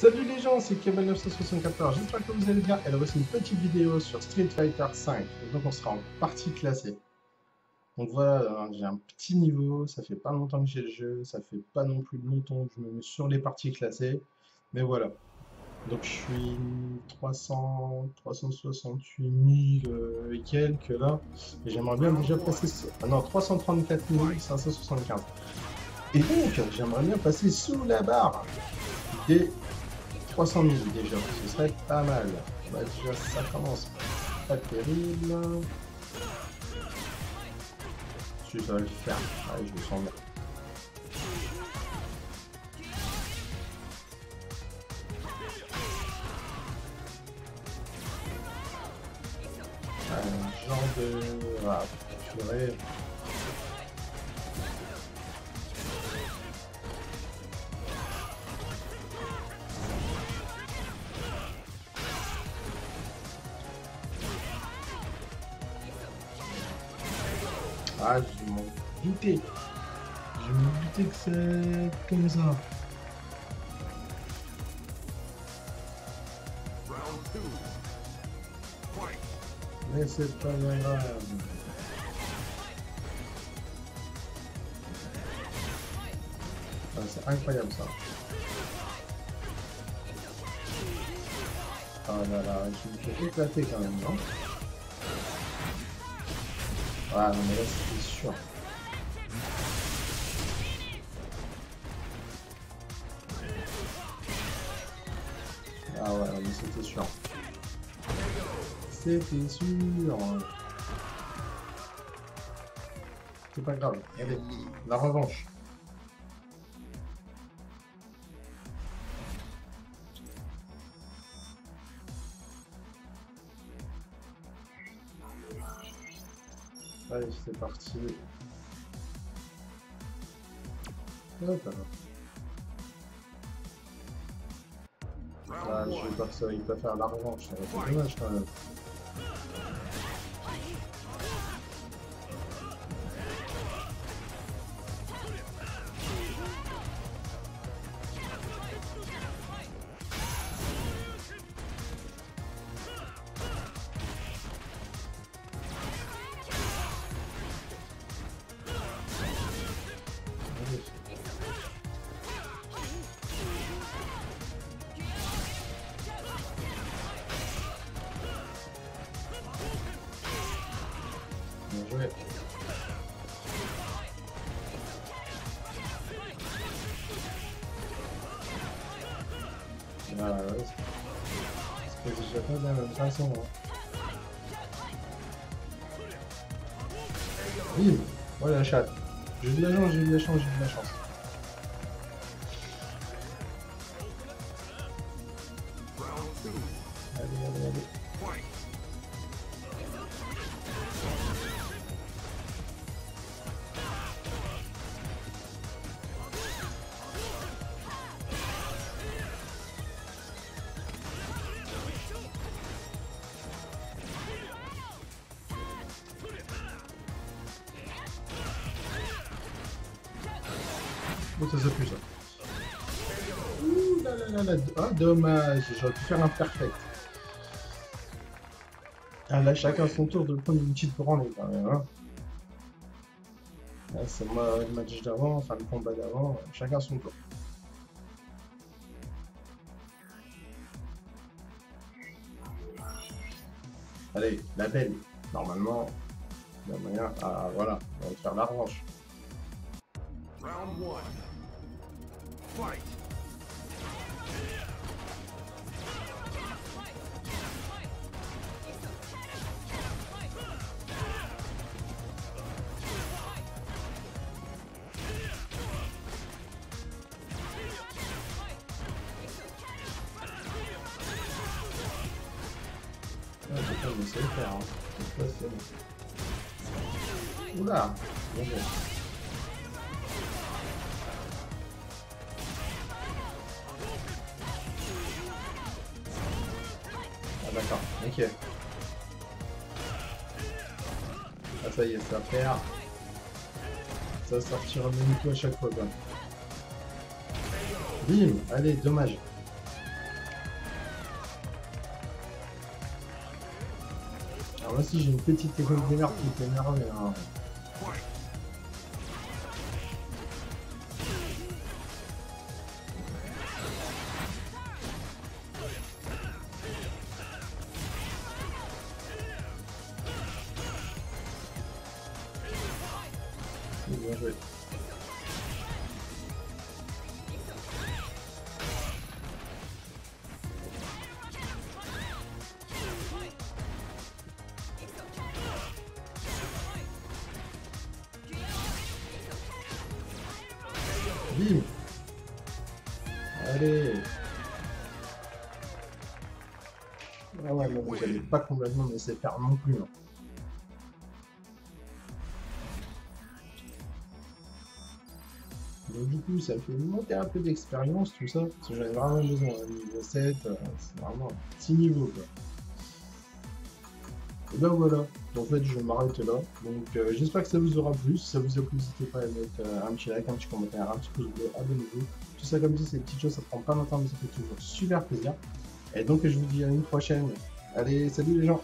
Salut les gens, c'est Kebel964, j'espère que vous allez bien. Là voici une petite vidéo sur Street Fighter V. Donc on sera en partie classée. Donc voilà, hein, j'ai un petit niveau, ça fait pas longtemps que j'ai le jeu, ça fait pas non plus longtemps que je me mets sur les parties classées. Mais voilà. Donc je suis 300, 368 000 euh, et quelques là. Et j'aimerais bien déjà passer... Ah non, 334 575. Et donc, j'aimerais bien passer sous la barre des 300 000 déjà, ce serait pas mal. Bah, déjà, ça commence pas terrible. Si ça le faire, je le sens bien. Un genre de... Ah, purée. Ah, je m'en doutais. Je me doutais que c'est comme ça. Mais c'est pas grave. Ah, c'est incroyable ça. Ah là là, je me fais éclater quand même, non? Ah non mais là c'était sûr. Ah ouais, mais c'était sûr. C'était sûr. C'est pas grave. La revanche. Allez, c'est parti. Hop là. Ah, je vais va pas faire la revanche, être dommage quand même. Voilà, ouais. C'est j'ai pas de la même façon. Hein. Bim Voilà la chatte. J'ai eu de la chance, j'ai eu de la chance, j'ai eu de la chance. Allez, allez, allez. Ça ça. Là là. Ah, dommage, j'aurais pu faire un perfect. Ah, là, chacun son tour de prendre une petite branlée quand même. Hein. Ah, c'est moi le match d'avant, enfin le combat d'avant, chacun son tour. Allez, la belle. Normalement, il y a moyen. Ah voilà, on va faire la revanche. Round one. Fight. Ah, putain, mais c'est le faire. Hein. Ça, c'est bon. D'accord, nickel. Ah ça y est, ça perd. Ça sortira même tout à chaque fois quoi. Bim Allez, dommage. Alors là si j'ai une petite technique d'énerve qui peut énerver. Hein. Bien joué. Bim Allez Ah ouais, mais j'allais pas complètement me laisser faire non plus. hein. Donc du coup, ça fait monter un peu d'expérience, tout ça, parce que j'en ai vraiment besoin. hein. Niveau 7, euh, c'est vraiment un petit niveau, quoi. Et ben voilà, en fait je m'arrête là. Donc euh, j'espère que ça vous aura plu. Si ça vous a plu, n'hésitez pas à mettre euh, un petit like, un petit commentaire, un petit pouce bleu, abonnez-vous. Tout ça comme dit, ces petites choses, ça prend pas longtemps, mais ça fait toujours super plaisir. Et donc je vous dis à une prochaine. Allez, salut les gens